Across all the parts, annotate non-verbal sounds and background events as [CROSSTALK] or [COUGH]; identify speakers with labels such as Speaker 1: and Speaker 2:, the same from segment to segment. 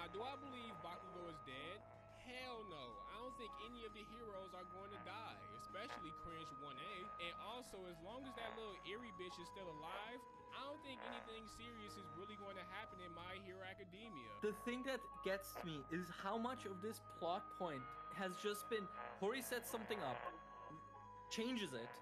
Speaker 1: Now, do I believe Bakugo is dead? Hell no. I don't think any of the heroes are going to die, especially Cringe 1A. And also, as long as that little Eri bitch is still alive, I don't think anything serious is really going to happen in My Hero Academia.
Speaker 2: The thing that gets me is how much of this plot point has just been Hori sets something up, changes it,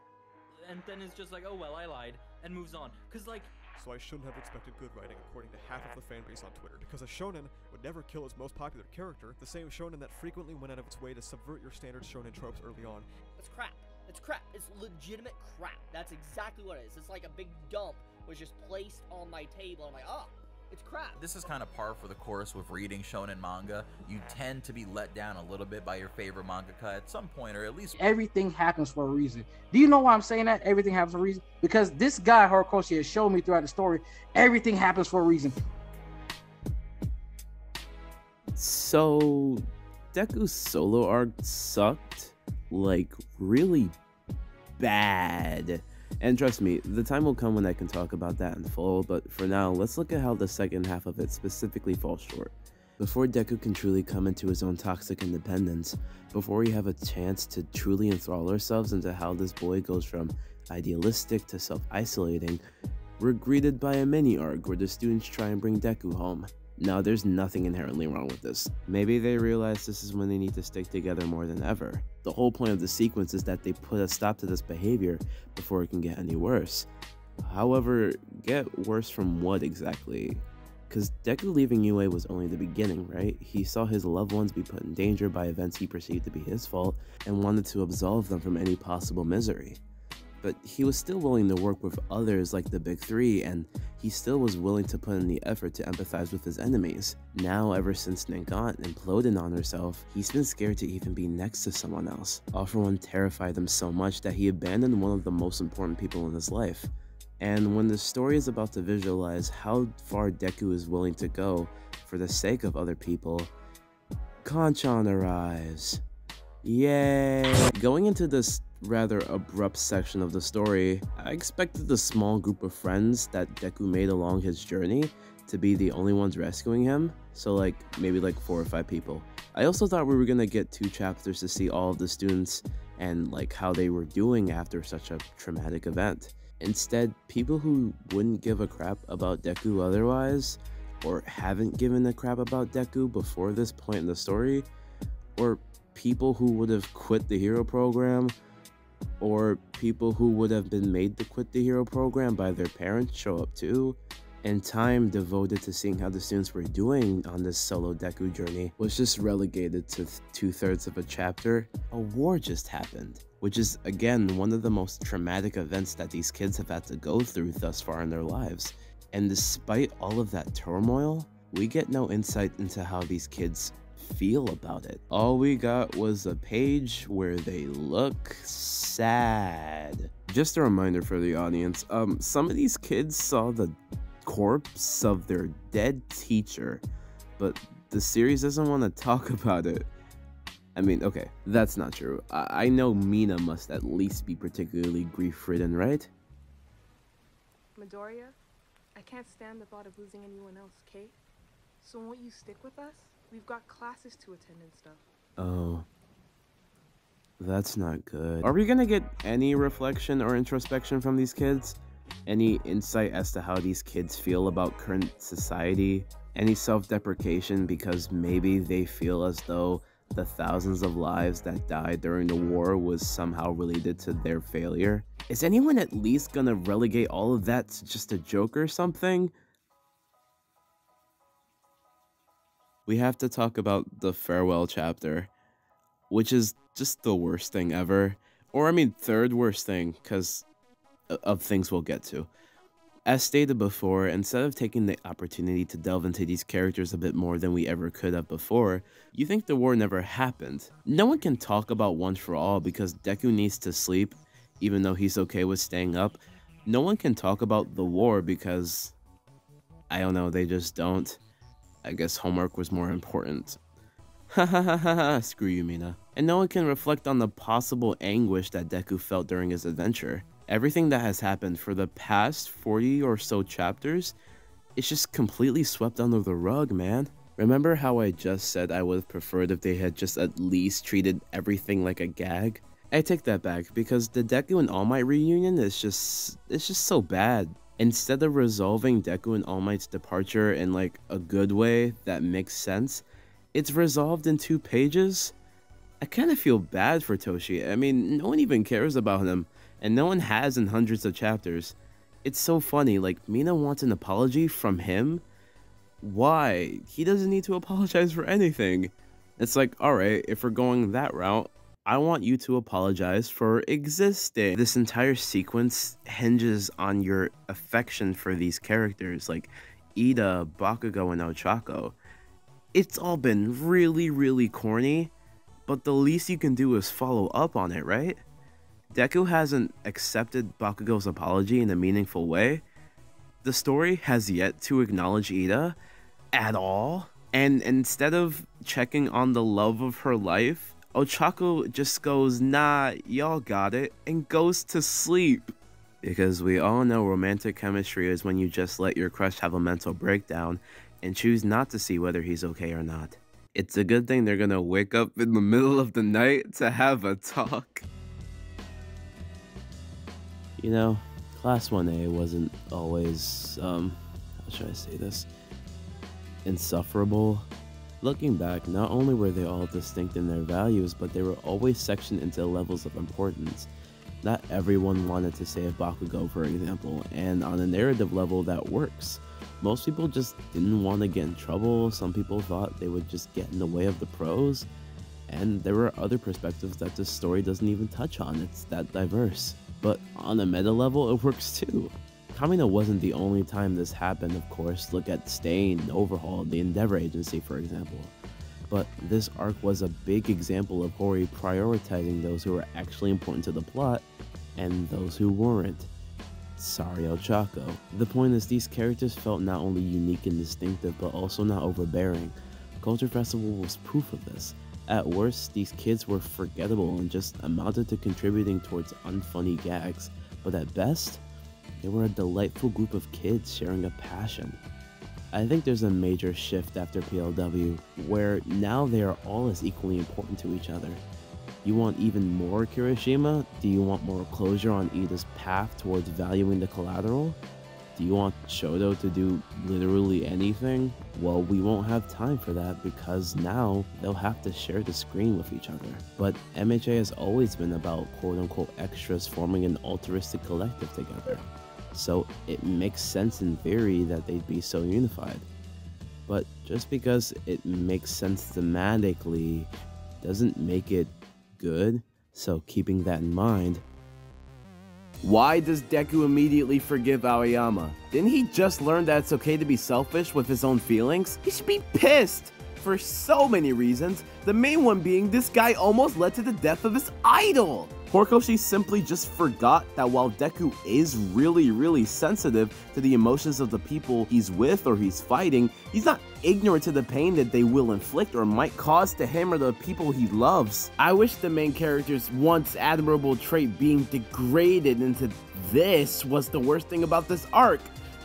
Speaker 2: and then is just like, oh well, I lied, and moves on. Cause like,
Speaker 3: So I shouldn't have expected good writing according to half of the fanbase on Twitter, because a shonen would never kill its most popular character, the same shonen that frequently went out of its way to subvert your standard shonen tropes early on.
Speaker 4: It's crap. It's crap. It's legitimate crap. That's exactly what it is. It's like a big dump was just placed on my table. I'm like, oh, it's crap.
Speaker 5: This is kind of par for the course with reading shonen manga. You tend to be let down a little bit by your favorite mangaka at some point, or at least
Speaker 6: Everything happens for a reason. Do you know why I'm saying that? Everything happens for a reason. Because this guy Horikoshi has shown me throughout the story, everything happens for a reason.
Speaker 7: So, Deku's solo arc sucked, like really bad. And trust me, the time will come when I can talk about that in full, but for now, let's look at how the second half of it specifically falls short. Before Deku can truly come into his own toxic independence, before we have a chance to truly enthrall ourselves into how this boy goes from idealistic to self-isolating, we're greeted by a mini arc where the students try and bring Deku home. Now, there's nothing inherently wrong with this. Maybe they realize this is when they need to stick together more than ever. The whole point of the sequence is that they put a stop to this behavior before it can get any worse. However, get worse from what exactly? Because Deku leaving UA was only the beginning, right? He saw his loved ones be put in danger by events he perceived to be his fault and wanted to absolve them from any possible misery but he was still willing to work with others like the Big Three, and he still was willing to put in the effort to empathize with his enemies. Now, ever since Nagant imploded on herself, he's been scared to even be next to someone else. All for One terrified him so much that he abandoned one of the most important people in his life. And when the story is about to visualize how far Deku is willing to go for the sake of other people, Kacchan arrives. Yay! Going into this rather abrupt section of the story, I expected the small group of friends that Deku made along his journey to be the only ones rescuing him, so like maybe like four or five people. I also thought we were gonna get two chapters to see all of the students and like how they were doing after such a traumatic event. Instead, people who wouldn't give a crap about Deku otherwise, or haven't given a crap about Deku before this point in the story, or people who would have quit the hero program or people who would have been made to quit the hero program by their parents show up too and time devoted to seeing how the students were doing on this solo Deku journey was just relegated to two-thirds of a chapter, a war just happened, which is again one of the most traumatic events that these kids have had to go through thus far in their lives. And despite all of that turmoil, we get no insight into how these kids feel about it. All we got was a page where they look sad. Just a reminder for the audience, um, some of these kids saw the corpse of their dead teacher, but the series doesn't want to [LAUGHS] talk about it. I mean, okay, that's not true. I, I know Mina must at least be particularly grief-ridden, right?
Speaker 8: Midoriya, I can't stand the thought of losing anyone else, Kate. So won't you stick with us? We've got classes to attend and stuff.
Speaker 7: Oh. That's not good. Are we gonna get any reflection or introspection from these kids? Any insight as to how these kids feel about current society? Any self deprecation because maybe they feel as though the thousands of lives that died during the war was somehow related to their failure? Is anyone at least gonna relegate all of that to just a joke or something? We have to talk about the farewell chapter, which is just the worst thing ever. Or, I mean, third worst thing, because uh, of things we'll get to. As stated before, instead of taking the opportunity to delve into these characters a bit more than we ever could have before, you think the war never happened. No one can talk about One for All because Deku needs to sleep, even though he's okay with staying up. No one can talk about the war because, I don't know, they just don't. I guess homework was more important. [LAUGHS] Ha ha ha ha ha, screw you, Mina. And no one can reflect on the possible anguish that Deku felt during his adventure. Everything that has happened for the past 40 or so chapters, it's just completely swept under the rug, man. Remember how I just said I would have preferred if they had just at least treated everything like a gag? I take that back because the Deku and All Might reunion is just it's just so bad. Instead of resolving Deku and All Might's departure in like a good way that makes sense, it's resolved in two pages. I kind of feel bad for Toshi. I mean, no one even cares about him, and no one has in hundreds of chapters. It's so funny, like, Mina wants an apology from him? Why? He doesn't need to apologize for anything. It's like, alright, if we're going that route, I want you to apologize for existing. This entire sequence hinges on your affection for these characters, like Ida, Bakugo, and Ochako. It's all been really, really corny, but the least you can do is follow up on it, right? Deku hasn't accepted Bakugo's apology in a meaningful way. The story has yet to acknowledge Ida at all. And instead of checking on the love of her life, Ochako just goes, nah, y'all got it, and goes to sleep. Because we all know romantic chemistry is when you just let your crush have a mental breakdown and choose not to see whether he's okay or not. It's a good thing they're gonna wake up in the middle of the night to have a talk. You know, Class 1A wasn't always, um, how should I say this? Insufferable. Looking back, not only were they all distinct in their values, but they were always sectioned into levels of importance. Not everyone wanted to save Bakugo, for example, and on a narrative level that works. Most people just didn't want to get in trouble, some people thought they would just get in the way of the pros, and there were other perspectives that this story doesn't even touch on, it's that diverse. But on a meta level, it works too. Kamino wasn't the only time this happened, of course. Look at Stain, Overhaul, the Endeavor Agency, for example. But this arc was a big example of Hori prioritizing those who were actually important to the plot and those who weren't. Sorry, Ochako. The point is, these characters felt not only unique and distinctive, but also not overbearing. Culture Festival was proof of this. At worst, these kids were forgettable and just amounted to contributing towards unfunny gags, but at best, they were a delightful group of kids sharing a passion. I think there's a major shift after PLW, where now they are all as equally important to each other. You want even more Kirishima? Do you want more closure on Ida's path towards valuing the collateral? Do you want Shoto to do literally anything? Well, we won't have time for that because now they'll have to share the screen with each other. But MHA has always been about quote unquote extras forming an altruistic collective together. So it makes sense in theory that they'd be so unified. But just because it makes sense thematically doesn't make it good. So keeping that in mind, why does Deku immediately forgive Aoyama? Didn't he just learn that it's okay to be selfish with his own feelings? He should be pissed! For so many reasons, the main one being this guy almost led to the death of his idol! Horikoshi simply just forgot that while Deku is really, really sensitive to the emotions of the people he's with or he's fighting, he's not ignorant to the pain that they will inflict or might cause to him or the people he loves. I wish the main character's once admirable trait being degraded into this was the worst thing about this arc,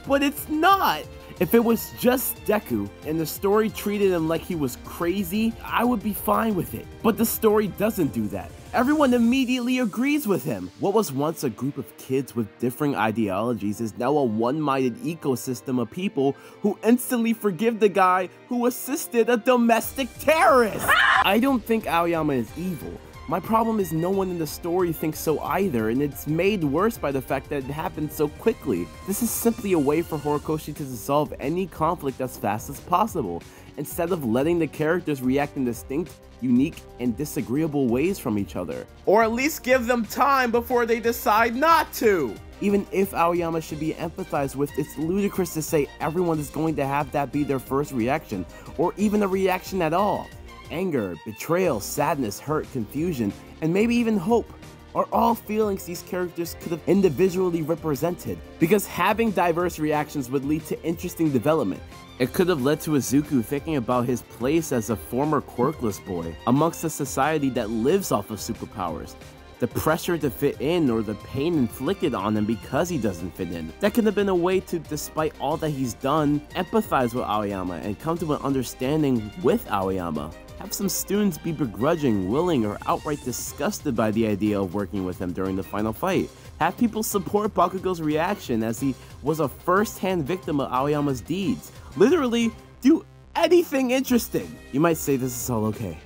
Speaker 7: but it's not! If it was just Deku and the story treated him like he was crazy, I would be fine with it. But the story doesn't do that. Everyone immediately agrees with him. What was once a group of kids with differing ideologies is now a one-minded ecosystem of people who instantly forgive the guy who assisted a domestic terrorist. [LAUGHS] I don't think Aoyama is evil. My problem is no one in the story thinks so either, and it's made worse by the fact that it happened so quickly. This is simply a way for Horikoshi to dissolve any conflict as fast as possible, instead of letting the characters react in distinct, unique, and disagreeable ways from each other. Or at least give them time before they decide not to! Even if Aoyama should be empathized with, it's ludicrous to say everyone is going to have that be their first reaction, or even a reaction at all anger, betrayal, sadness, hurt, confusion, and maybe even hope are all feelings these characters could have individually represented, because having diverse reactions would lead to interesting development. It could have led to Izuku thinking about his place as a former quirkless boy amongst a society that lives off of superpowers. the pressure to fit in or the pain inflicted on him because he doesn't fit in. That could have been a way to, despite all that he's done, empathize with Aoyama and come to an understanding with Aoyama. Have some students be begrudging, willing, or outright disgusted by the idea of working with him during the final fight. Have people support Bakugo's reaction as he was a first-hand victim of Aoyama's deeds. Literally, do anything interesting. You might say this is all okay,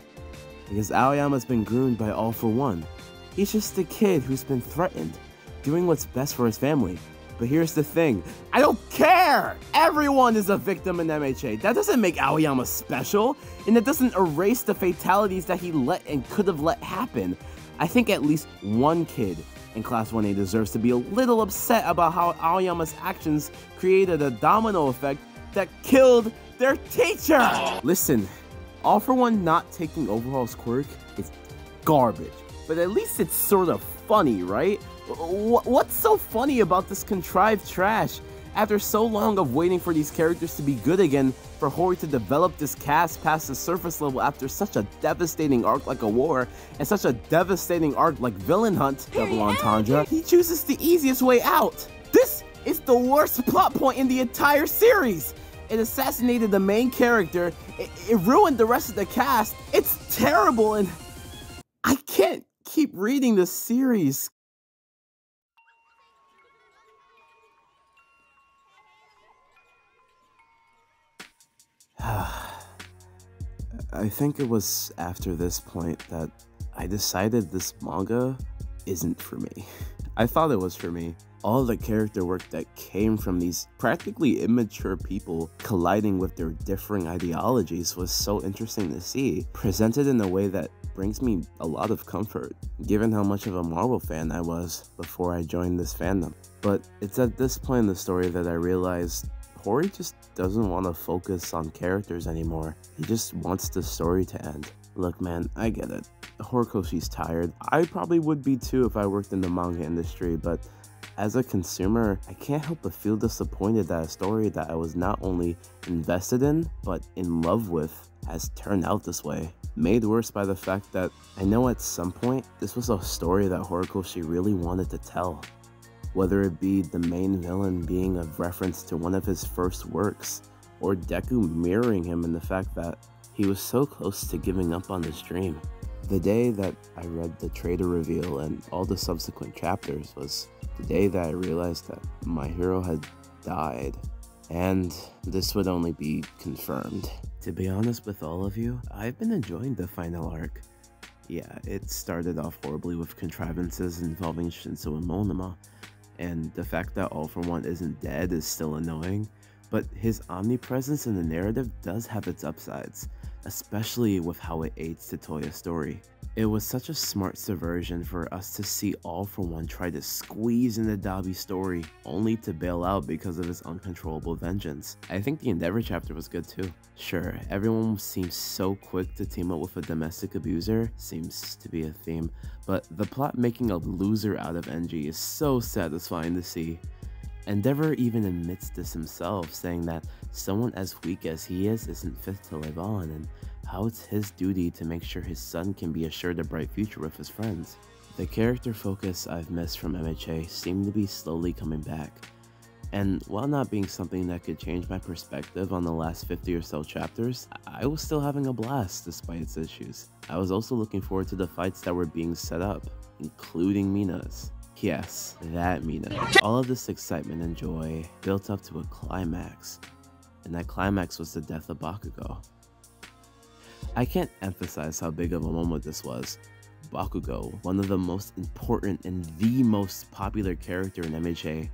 Speaker 7: because Aoyama's been groomed by All for One. He's just a kid who's been threatened, doing what's best for his family. But here's the thing I don't care! Everyone is a victim in MHA. That doesn't make Aoyama special, and it doesn't erase the fatalities that he let and could have let happen. I think at least one kid in Class 1A deserves to be a little upset about how Aoyama's actions created a domino effect that killed their teacher! Listen, All for One not taking Overhaul's quirk is garbage, but at least it's sort of funny, right? What's so funny about this contrived trash? After so long of waiting for these characters to be good again, for Hori to develop this cast past the surface level after such a devastating arc like a war, and such a devastating arc like Villain Hunt, Double Entendre, he chooses the easiest way out. This is the worst plot point in the entire series! It assassinated the main character, it, it ruined the rest of the cast, it's terrible and I can't keep reading this series. [SIGHS] I think it was after this point that I decided this manga isn't for me. [LAUGHS] I thought it was for me. All the character work that came from these practically immature people colliding with their differing ideologies was so interesting to see, presented in a way that brings me a lot of comfort, given how much of a Marvel fan I was before I joined this fandom. But it's at this point in the story that I realized Hori just doesn't want to focus on characters anymore. He just wants the story to end. Look man, I get it. Horikoshi's tired. I probably would be too if I worked in the manga industry, but as a consumer, I can't help but feel disappointed that a story that I was not only invested in, but in love with has turned out this way. Made worse by the fact that I know at some point this was a story that Horikoshi really wanted to tell whether it be the main villain being a reference to one of his first works, or Deku mirroring him in the fact that he was so close to giving up on his dream. The day that I read the traitor reveal and all the subsequent chapters was the day that I realized that my hero had died, and this would only be confirmed. To be honest with all of you, I've been enjoying the final arc. Yeah, it started off horribly with contrivances involving Shinso and Monoma, and the fact that All for One isn't dead is still annoying, but his omnipresence in the narrative does have its upsides, especially with how it aids to Toya's story. It was such a smart subversion for us to see All for One try to squeeze into Dabi's story, only to bail out because of his uncontrollable vengeance. I think the Endeavor chapter was good too. Sure, everyone seems so quick to team up with a domestic abuser, seems to be a theme, but the plot making a loser out of Enji is so satisfying to see. Endeavor even admits this himself, saying that someone as weak as he is isn't fit to live on, and how it's his duty to make sure his son can be assured a bright future with his friends. The character focus I've missed from MHA seemed to be slowly coming back, and while not being something that could change my perspective on the last 50 or so chapters, I was still having a blast despite its issues. I was also looking forward to the fights that were being set up, including Mina's. Yes, that Mina. All of this excitement and joy built up to a climax, and that climax was the death of Bakugo. I can't emphasize how big of a moment this was. Bakugo, one of the most important and the most popular character in MHA,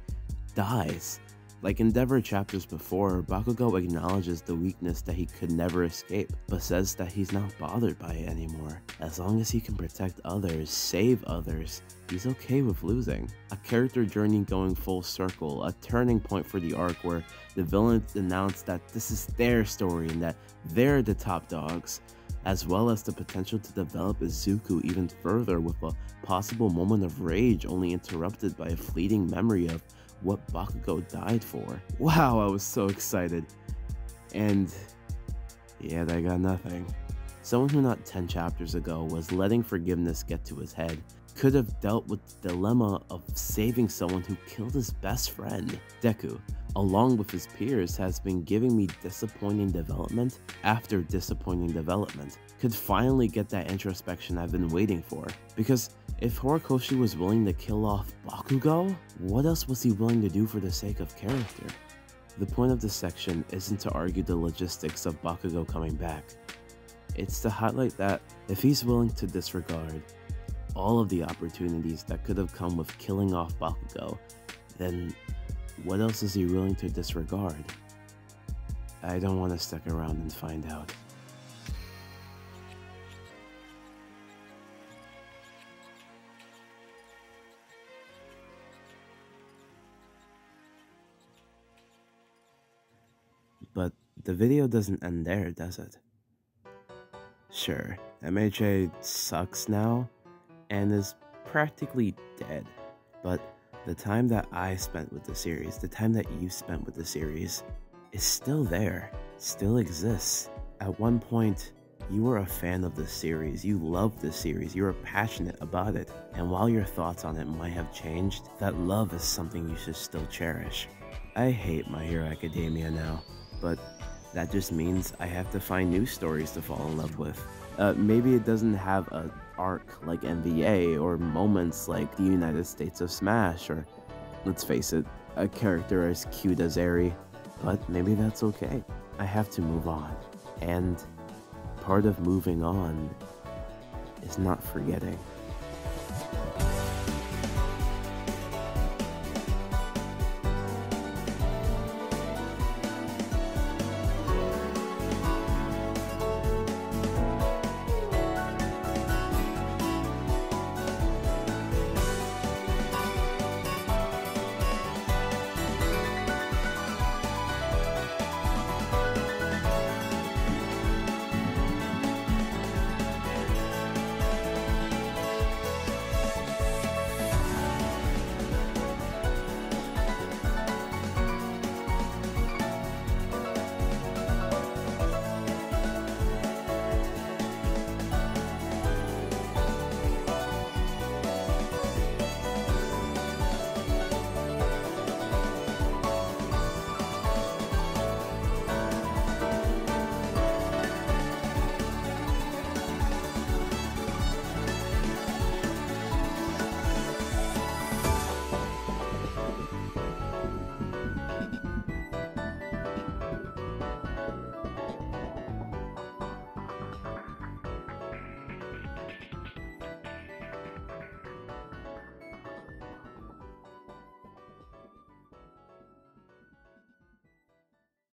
Speaker 7: dies. Like in Endeavor chapters before, Bakugo acknowledges the weakness that he could never escape, but says that he's not bothered by it anymore. As long as he can protect others, save others, he's okay with losing. A character journey going full circle, a turning point for the arc where the villains announce that this is their story and that they're the top dogs, as well as the potential to develop Izuku even further with a possible moment of rage only interrupted by a fleeting memory of what Bakugo died for. Wow, I was so excited. And yeah, they got nothing. Someone who not 10 chapters ago was letting forgiveness get to his head could have dealt with the dilemma of saving someone who killed his best friend. Deku, along with his peers, has been giving me disappointing development after disappointing development. Could finally get that introspection I've been waiting for. Because if Horikoshi was willing to kill off Bakugo, what else was he willing to do for the sake of character? The point of this section isn't to argue the logistics of Bakugo coming back. It's to highlight that if he's willing to disregard all of the opportunities that could have come with killing off Bakugo, then what else is he willing to disregard? I don't want to stick around and find out. But the video doesn't end there, does it? Sure, MHA sucks now and is practically dead, but the time that I spent with the series, the time that you spent with the series, is still there, still exists. At one point, you were a fan of the series, you loved the series, you were passionate about it, and while your thoughts on it might have changed, that love is something you should still cherish. I hate My Hero Academia now, but that just means I have to find new stories to fall in love with. Uh, maybe it doesn't have a arc like NBA or moments like the United States of Smash or, let's face it, a character as cute as Eri, but maybe that's okay. I have to move on. And part of moving on is not forgetting.